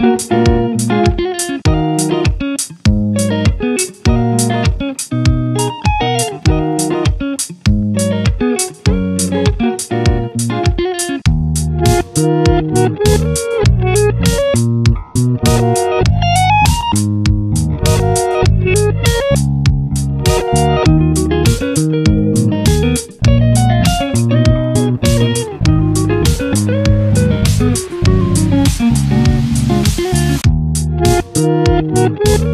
Thank Thank you.